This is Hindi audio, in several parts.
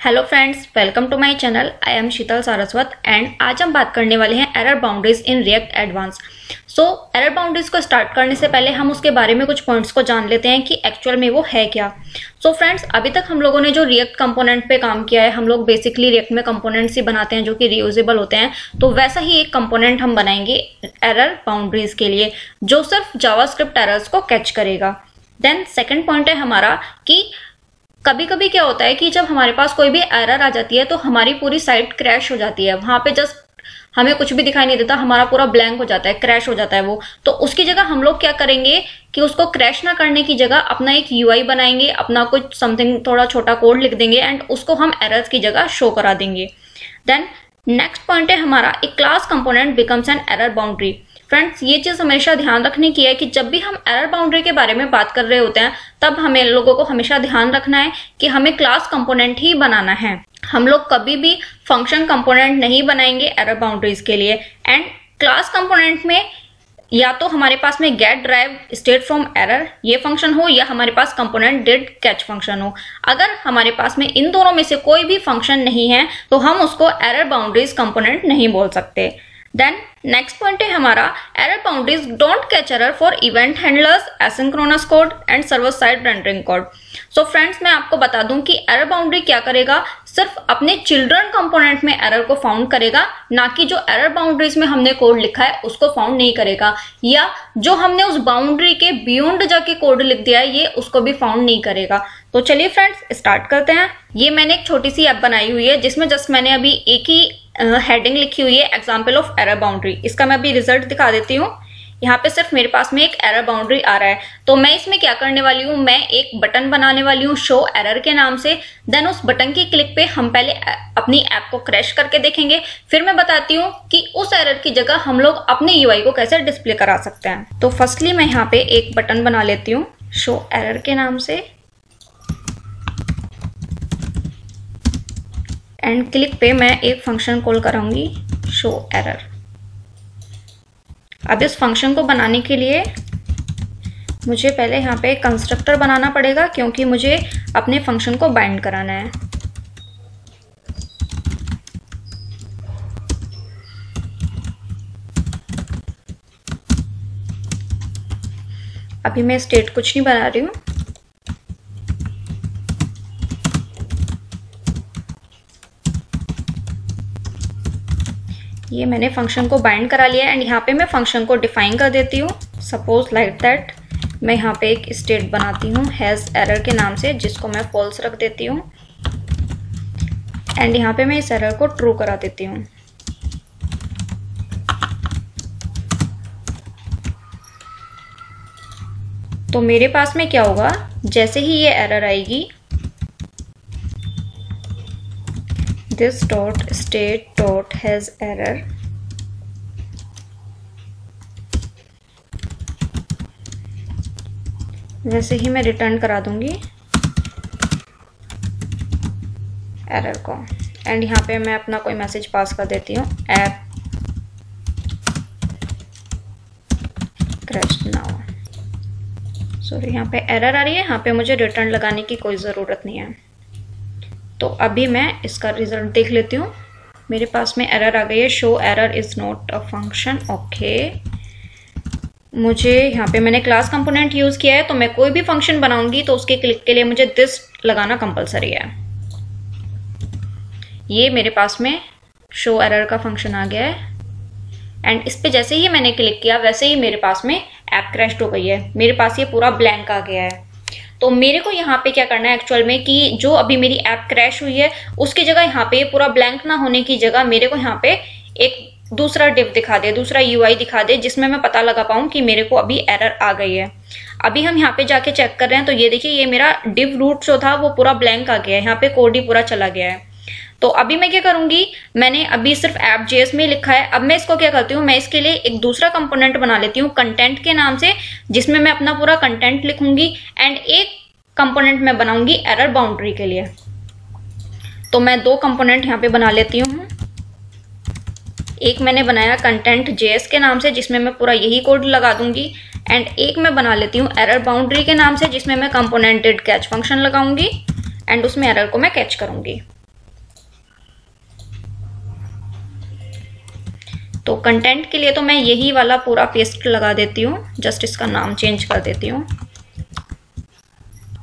Hello friends welcome to my channel I am Sheetal Saraswat and आज हम बात करने वाले हैं error boundaries in React advanced so error boundaries को स्टार्ट करने से पहले हम उसके बारे में कुछ पॉइंट्स को जान लेते हैं कि एक्चुअल में वो है क्या। सो so फ्रेंड्स अभी तक हम लोगों ने जो रिएक्ट कंपोनेंट पे काम किया है, हम लोग बेसिकली रिएक्ट में कंपोनेंट्स ही बनाते हैं जो कि रियूजेबल होते हैं तो वैसा ही एक कंपोनेंट हम बनाएँगे एरर बाउंड्रीज के लिए, जो सिर्फ़ जावास्क्रिप्ट एरर्स को कैच करेगा। देन सेकेंड पॉइंट है हमारा कि कभी कभी क्या होता है कि जब हमारे पास कोई भी एरर आ जाती है तो हमारी पूरी साइट क्रैश हो जाती है। वहाँ पे जस्ट हमें कुछ भी दिखाई नहीं देता, हमारा पूरा ब्लैंक हो जाता है क्रैश हो जाता है वो। तो उसकी जगह हम लोग क्या करेंगे कि उसको क्रैश ना करने की जगह अपना एक यूआई बनाएँगे, अपना कुछ समथिंग थोड़ा छोटा कोड लिख देंगे एंड उसको हम एरर्स की जगह शो करा देंगे। देन नेक्स्ट पॉइंट है हमारा, एक class component becomes an error boundary friends ये चीज़ हमेशा ध्यान रखने की है कि जब भी हम एरर बाउंड्री के बारे में बात कर रहे होते हैं, तब हमें लोगों को हमेशा ध्यान रखना है कि हमें क्लास कंपोनेंट ही बनाना है। हम लोग कभी भी फ़ंक्शन कंपोनेंट नहीं बनाएँगे एरर बाउंड्रीज के लिए। एंड क्लास कंपोनेंट में या तो हमारे पास में get derived state from error ये फ़ंक्शन हो, या हमारे पास कंपोनेंट डिड कैच फ़ंक्शन हो। अगर हमारे पास में इन दोनों में से कोई भी फ़ंक्शन नहीं है तो हम उसको एरर बाउंड्रीज कंपोनेंट नहीं बोल सकते। देन नेक्स्ट पॉइंट है हमारा error boundaries don't catch error for event handlers asynchronous code and server side rendering code so friends मैं आपको बता दूँ कि एरर बाउंड्री क्या करेगा? सिर्फ़ अपने चिल्ड्रन कंपोनेंट में एरर को फाउंड करेगा, ना कि जो एरर बाउंड्रीज में हमने कोड लिखा है, उसको फाउंड नहीं करेगा। या जो हमने उस बाउंड्री के बियॉन्ड जाके कोड लिख दिया है, ये उसको भी फाउंड नहीं करेगा। तो चलिए फ्रेंड्स स्टार्ट करते हैं। ये मैंने एक छोटी सी ऐप बनाई हुई है, जिसमें जस्ट मैंने अभी एक ही हेडिंग लिखी हुई है एग्ज़ाम्पल ऑफ़ एरर बाउंड्री इसका मैं अभी रिज़ल्ट दिखा देती हूँ। यहाँ पे सिर्फ़ मेरे पास में एक एरर बाउंड्री आ रहा है। तो मैं इसमें क्या करने वाली हूँ? मैं एक बटन बनाने वाली हूँ शो एरर के नाम से। देन उस बटन की क्लिक पे हम पहले अपनी ऐप को क्रैश करके देखेंगे। फिर मैं बताती हूँ कि उस एरर की जगह हम लोग अपने यूआई को कैसे डिस्प्ले करा सकते हैं। तो फर्स्टली मैं यहाँ पे एक बटन बना लेती हूँ शो एरर के नाम से। एंड क्लिक पे मैं एक फ़ंक्शन कॉल कराऊँगी शो एरर अब इस फ़ंक्शन को बनाने के लिए मुझे पहले यहाँ पे कंस्ट्रक्टर बनाना पड़ेगा, क्योंकि मुझे अपने फ़ंक्शन को बाइंड कराना है। अभी मैं स्टेट कुछ नहीं बना रही हूँ। ये मैंने फ़ंक्शन को बाइंड करा लिया एंड यहाँ पे मैं फ़ंक्शन को डिफाइन कर देती हूँ। सपोज़ लाइक दैट मैं यहाँ पे एक स्टेट बनाती हूँ हैज़ एरर के नाम से, जिसको मैं फॉल्स रख देती हूँ। एंड यहाँ पे मैं इस एरर को ट्रू करा देती हूँ। तो मेरे पास में क्या होगा? जैसे ही ये एरर आएगी this dot state dot has error. वैसे ही मैं रिटर्न करा दूँगी एरर को। एंड यहाँ पे मैं अपना कोई मैसेज पास कर देती हूँ। ऐप क्रैश नाउ सॉरी यहाँ पे एरर आ रही है। यहाँ पे मुझे रिटर्न लगाने की कोई ज़रूरत नहीं है। तो अभी मैं इसका रिज़ल्ट देख लेती हूँ। मेरे पास में एरर आ गई है। Show error is not a function okay मुझे यहाँ पे मैंने क्लास कंपोनेंट यूज़ किया है तो मैं कोई भी फ़ंक्शन बनाऊँगी तो उसके क्लिक के लिए मुझे दिस लगाना कंपलसरी है। ये मेरे पास में शो एरर का फ़ंक्शन आ गया है। एंड इस पर जैसे ही मैंने क्लिक किया, वैसे ही मेरे पास में ऐप क्रैश हो गई है। मेरे पास ये पूरा ब्लैंक आ गया है। तो मेरे को यहाँ पे क्या करना है एक्चुअल में कि जो अभी मेरी ऐप क्रैश हुई है, उसकी जगह यहाँ पे पूरा ब्लैंक ना होने की जगह मेरे को यहाँ पे एक दूसरा डिप दिखा दे, दूसरा यूआई दिखा दे, जिसमें मैं पता लगा पाऊँ कि मेरे को अभी एरर आ गई है। अभी हम यहाँ पे जाके चेक कर रहे हैं तो ये देखिए, ये मेरा डिव रूट जो था, वो पूरा ब्लैंक आ गया है, यहाँ पे कोड ही पूरा चला गया है। तो अभी मैं क्या करूँगी? मैंने अभी सिर्फ़ ऐप जेएस में लिखा है। अब मैं इसको क्या करती हूँ? मैं इसके लिए एक दूसरा कंपोनेंट बना लेती हूँ कंटेंट के नाम से, जिसमें मैं अपना पूरा कंटेंट लिखूँगी एंड एक कंपोनेंट मैं बनाऊँगी एरर बाउंड्री के लिए। तो मैं दो कंपोनेंट यहाँ पे बना लेती हूँ। एक मैंने बनाया कंटेंट जेएस के नाम से, जिसमें मैं पूरा यही कोड लगा दूँगी एंड एक मैं बना लेती हूँ एरर बाउंड्री के नाम से, जिसमें मैं कंपोनेंट डिड कैच फ़ंक्शन लगाऊँगी एंड उसमें एरर को मैं कैच करूँगी। तो कंटेंट के लिए तो मैं यही वाला पूरा पेस्ट लगा देती हूँ जस्ट इसका नाम चेंज कर देती हूँ।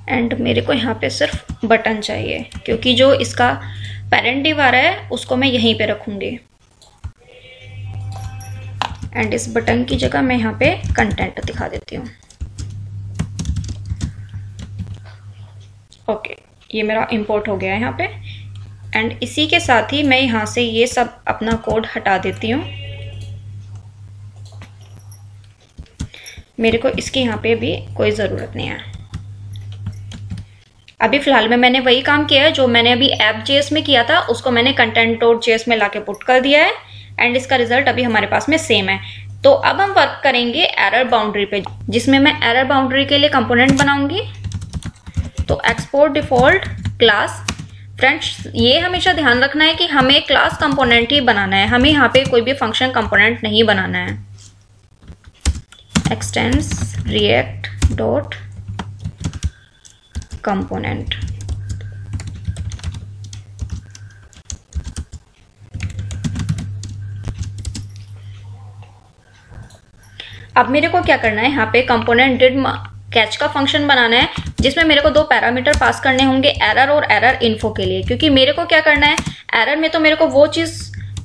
एंड मेरे को यहाँ पे सिर्फ़ बटन चाहिए, क्योंकि जो इसका पेरेंट डिव है, उसको मैं यहीं पे रखूँगी। एंड इस बटन की जगह मैं यहाँ पे कंटेंट दिखा देती हूँ। ओके ये मेरा इंपोर्ट हो गया है यहाँ पे। एंड इसी के साथ ही मैं यहाँ से ये सब अपना कोड हटा देती हूँ। मेरे को इसकी यहाँ पे भी कोई ज़रूरत नहीं है। अभी फ़िलहाल में मैंने वही काम किया है, जो मैंने अभी ऐप जेस में किया था, उसको मैंने कंटेंट डॉट जेस में लाके पुट कर दिया है एंड इसका रिज़ल्ट अभी हमारे पास में सेम है। तो अब हम वर्क करेंगे एरर बाउंड्री पे, जिसमें मैं एरर बाउंड्री के लिए कंपोनेंट बनाऊँगी। तो एक्सपोर्ट डिफ़ॉल्ट क्लास फ्रेंड्स ये हमेशा ध्यान रखना है कि हमें क्लास कंपोनेंट ही बनाना है, हमें यहाँ पे कोई भी फ़ंक्शन कंपोनेंट नहीं बनाना है। एक्सटेंस रिएक्ट डॉट कंपोनेंट अब मेरे को क्या करना है? यहाँ पे कंपोनेंट डिड कैच का फ़ंक्शन बनाना है, जिसमें मेरे को दो पैरामीटर पास करने होंगे एरर और एरर इन्फो के लिए। क्योंकि मेरे को क्या करना है? एरर में तो मेरे को वो चीज़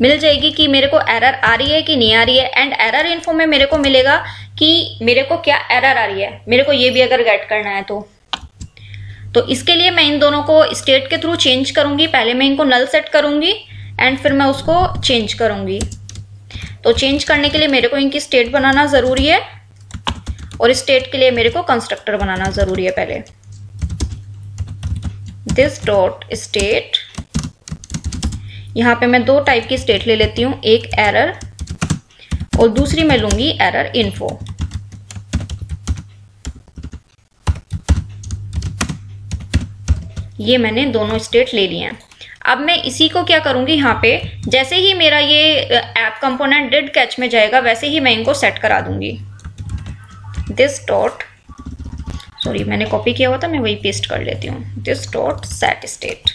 मिल जाएगी कि मेरे को एरर आ रही है कि नहीं आ रही है एंड एरर इन्फो में मेरे को मिलेगा कि मेरे को क्या एरर आ रही है? मेरे को ये भी अगर गेट करना है तो। तो इसके लिए मैं इन दोनों को स्टेट के थ्रू चेंज करूँगी। पहले मैं इनको नल सेट करूँगी एंड फिर मैं उसको चेंज करूँगी। तो चेंज करने के लिए मेरे को इनकी स्टेट बनाना ज़रूरी है और स्टेट के लिए मेरे को कंस्ट्रक्टर बनाना ज़रूरी है पहले। दिस डॉट स्टेट यहाँ पे मैं दो टाइप की स्टेट ले लेती हूँ, एक एरर और दूसरी मैं लूँगी एरर इन्फो ये मैंने दोनों स्टेट ले लिए हैं। अब मैं इसी को क्या करूँगी यहाँ पे? जैसे ही मेरा ये ऐप कंपोनेंट डिड कैच में जाएगा, वैसे ही मैं इनको सेट करा दूँगी। दिस डॉट सॉरी मैंने कॉपी किया हुआ था, मैं वही पेस्ट कर लेती हूँ। This dot set state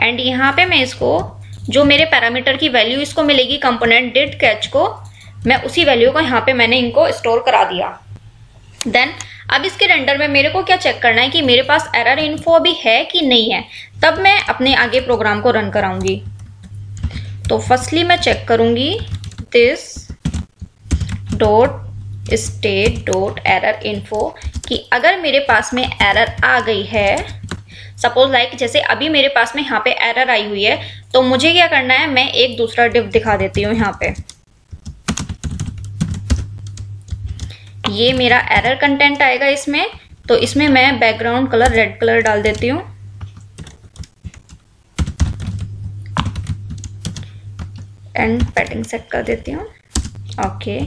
and यहाँ पे मैं इसको, जो मेरे पैरामीटर की वैल्यू इसको मिलेगी कंपोनेंट डिड कैच को, मैं उसी वैल्यू को यहाँ पे मैंने इनको स्टोर करा दिया। देन अब इसके रेंडर में मेरे को क्या चेक करना है कि मेरे पास एरर इन्फो अभी है कि नहीं है? तब मैं अपने आगे प्रोग्राम को रन कराऊँगी। तो फर्स्टली मैं चेक करूँगी this dot state dot error info कि अगर मेरे पास में एरर आ गई है सपोज़ लाइक like, जैसे अभी मेरे पास में यहाँ पे एरर आई हुई है तो मुझे क्या करना है? मैं एक दूसरा डिव दिखा देती हूँ यहाँ पे। ये मेरा एरर कंटेंट आएगा इसमें तो इसमें मैं बैकग्राउंड कलर रेड कलर डाल देती हूँ। एंड पैडिंग सेट कर देती हूँ। ओके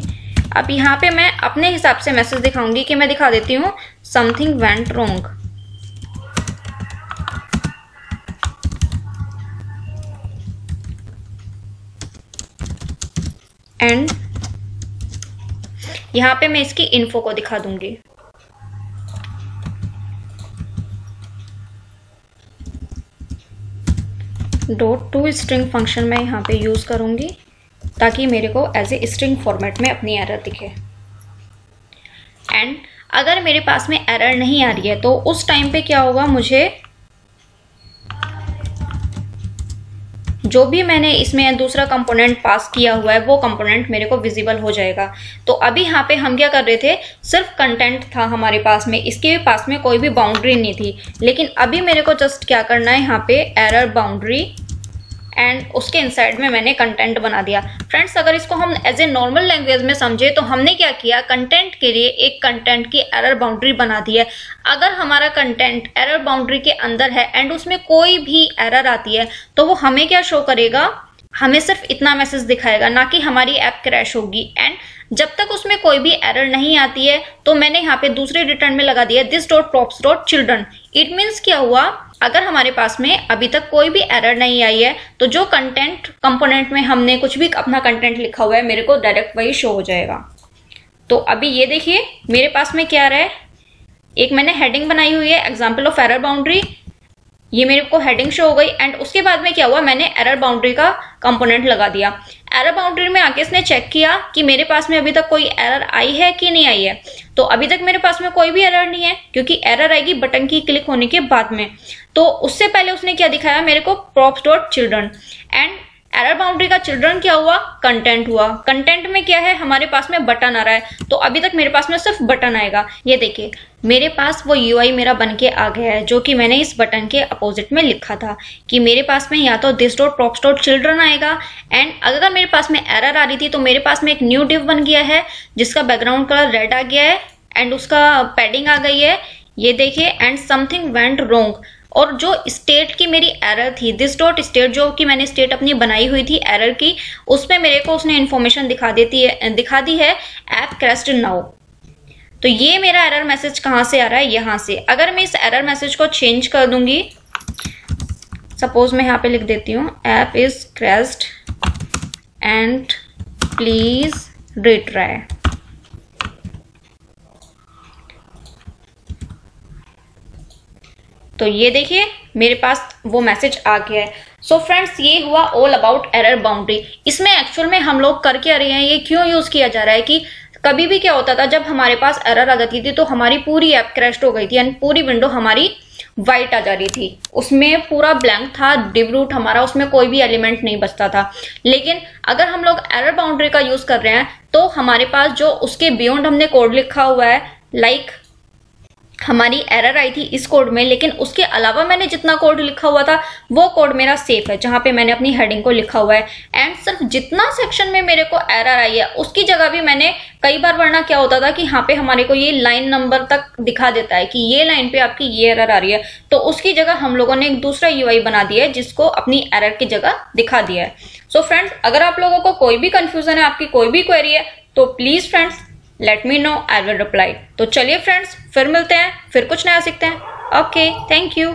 अब यहाँ पे मैं अपने हिसाब से मैसेज दिखाऊँगी कि मैं दिखा देती हूँ समथिंग वेंट रोंग एंड यहाँ पे मैं इसकी इन्फो को दिखा दूँगी। डॉट टू स्ट्रिंग फ़ंक्शन मैं यहाँ पे यूज़ करूँगी, ताकि मेरे को एज ए स्ट्रिंग फॉर्मेट में अपनी एरर दिखे। एंड अगर मेरे पास में एरर नहीं आ रही है तो उस टाइम पे क्या होगा, मुझे जो भी मैंने इसमें दूसरा कंपोनेंट पास किया हुआ है, वो कंपोनेंट मेरे को विजिबल हो जाएगा। तो अभी यहाँ पे हम क्या कर रहे थे, सिर्फ़ कंटेंट था हमारे पास में, इसके पास में कोई भी बाउंड्री नहीं थी। लेकिन अभी मेरे को जस्ट क्या करना है, यहाँ पे एरर बाउंड्री एंड उसके इनसाइड में मैंने कंटेंट बना दिया। फ्रेंड्स अगर इसको हम एज ए नॉर्मल लैंग्वेज में समझे तो हमने क्या किया? कंटेंट के लिए एक कंटेंट की एरर बाउंड्री बना दी है। अगर हमारा कंटेंट एरर बाउंड्री के अंदर है एंड उसमें कोई भी एरर आती है तो वो हमें क्या शो करेगा? हमें सिर्फ़ इतना मैसेज दिखाएगा, ना कि हमारी ऐप क्रैश होगी। एंड जब तक उसमें कोई भी एरर नहीं आती है तो मैंने यहाँ पे दूसरे रिटर्न में लगा दिया this dot props dot children it means क्या हुआ? अगर हमारे पास में अभी तक कोई भी एरर नहीं आई है तो जो कंटेंट कंपोनेंट में हमने कुछ भी अपना कंटेंट लिखा हुआ है, मेरे को डायरेक्ट वही शो हो जाएगा। तो अभी ये देखिए, मेरे पास में क्या रहा है? एक मैंने हेडिंग बनाई हुई है एग्ज़ाम्पल ऑफ़ एरर बाउंड्री ये मेरे को हेडिंग शो हो गई एंड उसके बाद में क्या हुआ? मैंने एरर बाउंड्री का कंपोनेंट लगा दिया। एरर बाउंड्री में आके इसने चेक किया कि मेरे पास में अभी तक कोई एरर आई है कि नहीं आई है। तो अभी तक मेरे पास में कोई भी एरर नहीं है, क्योंकि एरर आएगी बटन की क्लिक होने के बाद में। तो उससे पहले उसने क्या दिखाया? मेरे को props dot children and error boundary का चिल्ड्रन क्या हुआ? कंटेंट हुआ. कंटेंट में क्या है? हमारे पास में बटन आ रहा है। तो अभी तक मेरे पास में सिर्फ़ बटन आएगा। ये देखिए, मेरे पास वो यूआई मेरा बन के आ गया है, जो कि मैंने इस बटन के अपोजिट में लिखा था कि मेरे पास में या तो this dot props dot children आएगा। एंड अगर मेरे पास में एरर आ रही थी तो मेरे पास में एक न्यू डिव बन गया है, जिसका बैकग्राउंड कलर रेड आ गया है एंड उसका पैडिंग आ गई है। ये देखिए एंड समथिंग वेंट रोंग और जो स्टेट की मेरी एरर थी दिस डॉट स्टेट जो कि मैंने स्टेट अपनी बनाई हुई थी एरर की, उसमें मेरे को उसने इन्फॉर्मेशन दिखा देती है, दिखा दी है ऐप क्रेस्ट नाउ तो ये मेरा एरर मैसेज कहाँ से आ रहा है? यहाँ से। अगर मैं इस एरर मैसेज को चेंज कर दूँगी सपोज़ मैं यहाँ पे लिख देती हूँ app is crashed and please retry तो ये देखिए, मेरे पास वो मैसेज आ गया है। सो so फ्रेंड्स ये हुआ ऑल अबाउट एरर बाउंड्री इसमें एक्चुअल में हम लोग करके आ रहे हैं, ये क्यों यूज़ किया जा रहा है कि कभी भी क्या होता था, जब हमारे पास एरर आ जाती थी तो हमारी पूरी ऐप क्रैश हो गई थी एंड पूरी विंडो हमारी वाइट आ जा रही थी। उसमें पूरा ब्लैंक था डिव रूट हमारा, उसमें कोई भी एलिमेंट नहीं बचता था। लेकिन अगर हम लोग एरर बाउंड्री का यूज़ कर रहे हैं तो हमारे पास जो उसके बियॉन्ड हमने कोड लिखा हुआ है लाइक like हमारी एरर आई थी इस कोड में, लेकिन उसके अलावा मैंने जितना कोड लिखा हुआ था, वो कोड मेरा सेफ़ है, जहाँ पे मैंने अपनी हेडिंग को लिखा हुआ है। एंड सिर्फ़ जितना सेक्शन में मेरे को एरर आई है, उसकी जगह भी मैंने कई बार वरना क्या होता था कि यहाँ पे हमारे को ये लाइन नंबर तक दिखा देता है कि ये लाइन पे आपकी ये एरर आ रही है। तो उसकी जगह हम लोगों ने एक दूसरा यूआई बना दिया है, जिसको अपनी एरर की जगह दिखा दिया है। सो so फ्रेंड्स अगर आप लोगों को कोई भी कंफ्यूजन है, आपकी कोई भी क्वेरी है तो please friends let me know I will reply तो चलिए फ्रेंड्स फिर मिलते हैं, फिर कुछ नया सीखते हैं। Okay thank you